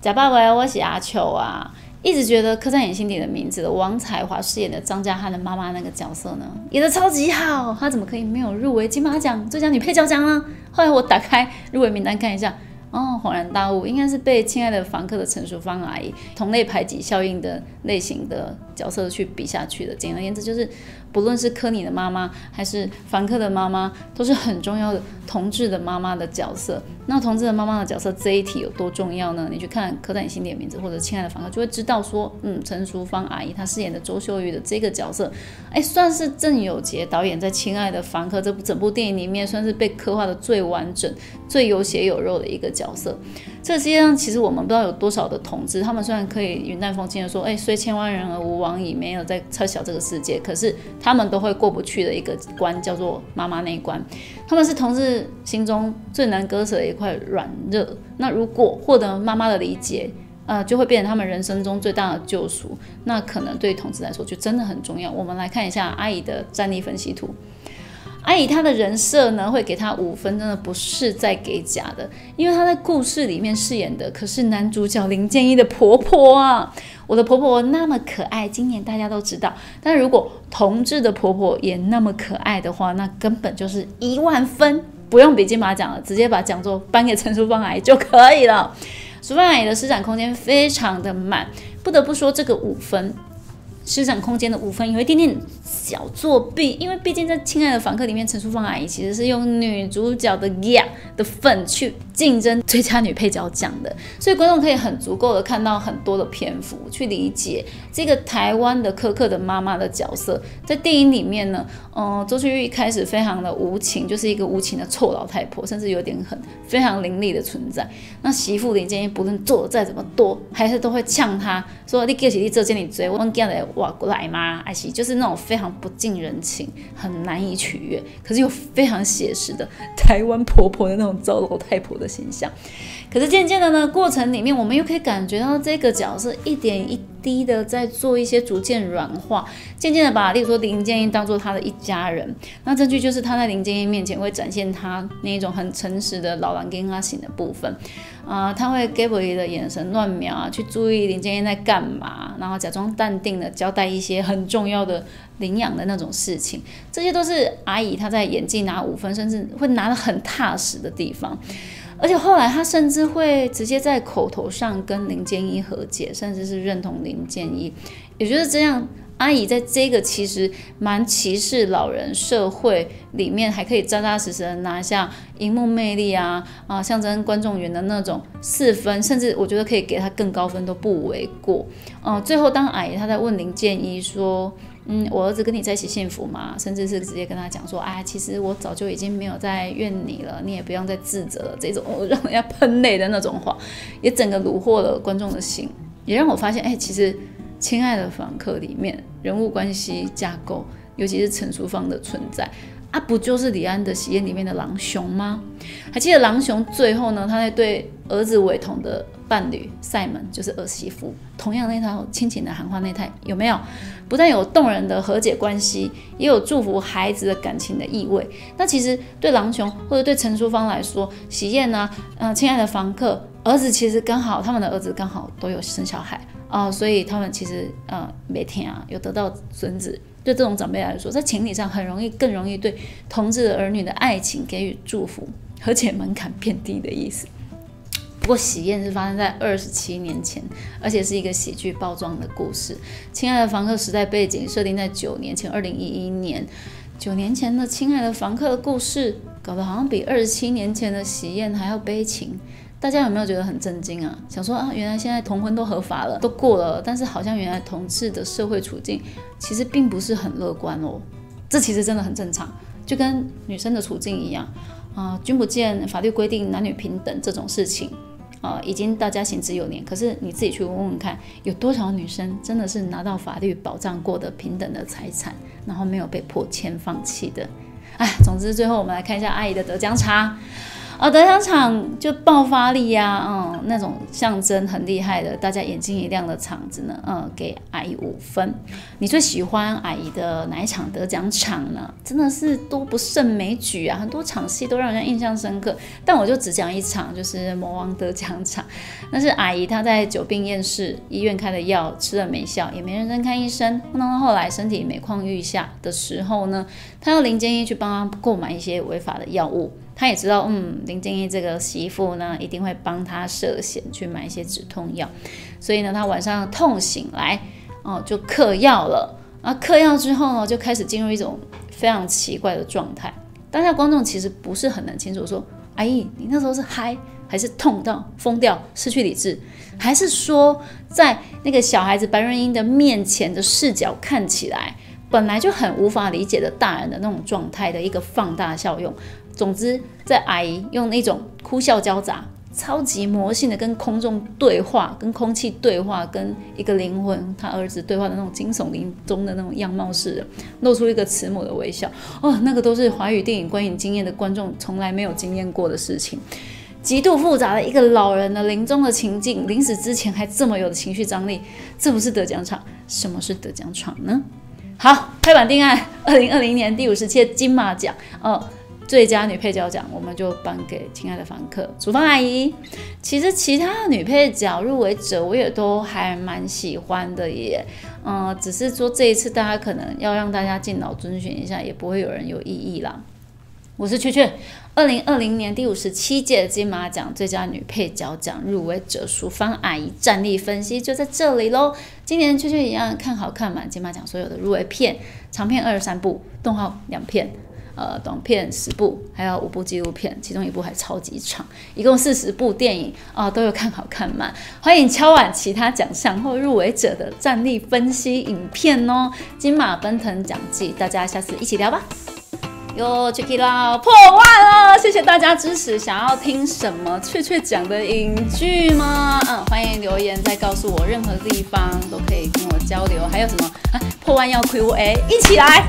假爸爸，我是阿秋啊。一直觉得刻在眼心底的名字的王彩华饰演的张家汉的妈妈那个角色呢，演的超级好，她怎么可以没有入围金马奖最佳女配角奖呢？后来我打开入围名单看一下。哦，恍然大悟，应该是被亲爱的房客的陈淑芳阿姨同类排挤效应的类型的角色去比下去的。简而言之，就是不论是柯尼的妈妈还是凡客的妈妈，都是很重要的同志的妈妈的角色。那同志的妈妈的角色这一题有多重要呢？你去看《刻在你心底的名字》或者《亲爱的房客》，就会知道说，嗯，陈淑芳阿姨她饰演的周秀玉的这个角色，哎，算是郑有杰导演在《亲爱的凡客》这部整部电影里面，算是被刻画的最完整、最有血有肉的一个角色。这世界上其实我们不知道有多少的同志，他们虽然可以云淡风轻的说，哎，虽千万人而无往矣，没有在撤小这个世界，可是他他们都会过不去的一个关，叫做妈妈那一关。他们是同志心中最难割舍的一块软热。那如果获得妈妈的理解，呃，就会变成他们人生中最大的救赎。那可能对同志来说就真的很重要。我们来看一下阿姨的战力分析图。阿姨她的人设呢，会给她五分，真的不是在给假的，因为她在故事里面饰演的可是男主角林建一的婆婆啊。我的婆婆那么可爱，今年大家都知道。但如果同志的婆婆也那么可爱的话，那根本就是一万分，不用比金马奖了，直接把讲座颁给陈淑芳阿姨就可以了。淑芳阿姨的施展空间非常的满，不得不说这个五分。施展空间的五分有一点点小作弊，因为毕竟在《亲爱的房客》里面，陈淑芳阿姨其实是用女主角的呀的份去竞争最佳女配角奖的，所以观众可以很足够的看到很多的篇幅去理解这个台湾的苛刻的妈妈的角色。在电影里面呢，嗯，周旭玉一开始非常的无情，就是一个无情的臭老太婆，甚至有点狠，非常凌厉的存在。那媳妇林建英不论做的再怎么多，还是都会呛他说：“你给起你这件你追我干的。”哇过来吗？艾希就是那种非常不近人情、很难以取悦，可是又非常写实的台湾婆婆的那种糟老太婆的形象。可是渐渐的呢，过程里面我们又可以感觉到这个角色一点一低的在做一些逐渐软化，渐渐的把，例如说林建英当做他的一家人。那这句就是他在林建英面前会展现他那一种很诚实的老狼跟阿醒的部分。啊，他会 Gabby 的眼神乱瞄啊，去注意林建英在干嘛，然后假装淡定的交代一些很重要的领养的那种事情。这些都是阿姨她在演技拿五分，甚至会拿得很踏实的地方。而且后来他甚至会直接在口头上跟林建一和解，甚至是认同林建一，也就是这样。阿姨在这个其实蛮歧视老人社会里面，还可以扎扎实实的拿下荧幕魅力啊啊，象征观众缘的那种四分，甚至我觉得可以给他更高分都不为过。嗯，最后当阿姨她在问林建一说。嗯，我儿子跟你在一起幸福吗？甚至是直接跟他讲说，哎，其实我早就已经没有在怨你了，你也不用再自责了。这种让人家喷泪的那种话，也整个虏获了观众的心，也让我发现，哎，其实《亲爱的房客》里面人物关系架构，尤其是陈淑芳的存在。啊，不就是李安的《喜宴》里面的狼熊吗？还记得狼熊最后呢？他在对儿子伟同的伴侣塞门，就是儿媳妇，同样那套亲情的喊话那套，有没有？不但有动人的和解关系，也有祝福孩子的感情的意味。那其实对郎雄或者对陈淑芳来说，喜宴呢？嗯，亲爱的房客，儿子其实刚好，他们的儿子刚好都有生小孩啊，所以他们其实呃每天啊有得到孙子。对这种长辈来说，在情理上很容易，更容易对同志儿女的爱情给予祝福，和解门槛变低的意思。不过喜宴是发生在二十七年前，而且是一个喜剧包装的故事。亲爱的房客时代背景设定在九年前，二零一一年。九年前的亲爱的房客的故事，搞得好像比二十七年前的喜宴还要悲情。大家有没有觉得很震惊啊？想说啊，原来现在同婚都合法了，都过了，但是好像原来同志的社会处境其实并不是很乐观哦。这其实真的很正常，就跟女生的处境一样啊。君不见法律规定男女平等这种事情呃，已经大家行之有年。可是你自己去问问看，有多少女生真的是拿到法律保障过的平等的财产，然后没有被迫签放弃的？哎，总之最后我们来看一下阿姨的得奖茶。啊，得奖场就爆发力呀，嗯，那种象征很厉害的，大家眼睛一亮的场子呢，嗯，给阿姨五分。你最喜欢阿姨的哪一场得奖场呢？真的是多不胜枚举啊，很多场戏都让人印象深刻。但我就只讲一场，就是魔王得奖场。那是阿姨她在久病厌世，医院开的药吃了没效，也没认真看医生。那后来身体每况愈下的时候呢，她要林建一去帮她购买一些违法的药物。他也知道，嗯，林静怡这个媳妇呢，一定会帮他涉险去买一些止痛药，所以呢，他晚上痛醒来，哦，就嗑药了。啊，嗑药之后呢，就开始进入一种非常奇怪的状态。当下观众其实不是很能清楚，说，阿姨，你那时候是嗨，还是痛到疯掉、失去理智，还是说，在那个小孩子白润英的面前的视角看起来，本来就很无法理解的大人的那种状态的一个放大效用。总之，在阿姨用那种哭笑交杂、超级魔性的跟空中对话、跟空气对话、跟一个灵魂他儿子对话的那种惊悚临终的那种样貌似的，露出一个慈母的微笑。哦，那个都是华语电影观影经验的观众从来没有经验过的事情。极度复杂的一个老人的临终的情境，临死之前还这么有的情绪张力，这不是得奖场？什么是得奖场呢？好，拍板定案，二零二零年第五十届金马奖，哦。最佳女配角奖，我们就颁给亲爱的房客楚芳阿姨。其实其他的女配角入围者，我也都还蛮喜欢的耶。嗯，只是说这一次大家可能要让大家敬脑遵循一下，也不会有人有异议啦。我是雀雀，二零二零年第五十七届金马奖最佳女配角奖入围者淑芳阿姨战力分析就在这里喽。今年雀雀一样看好看满金马奖所有的入围片，长片二十三部，动画两片。呃，短片十部，还有五部纪录片，其中一部还超级长，一共四十部电影啊，都有看好看满。欢迎敲碗其他奖项或入围者的战力分析影片哦。金马奔腾奖季，大家下次一起聊吧。哟，Check it out，破万了！谢谢大家支持。想要听什么雀雀讲的影剧吗？嗯，欢迎留言再告诉我，任何地方都可以跟我交流。还有什么啊？破万要亏我哎，一起来！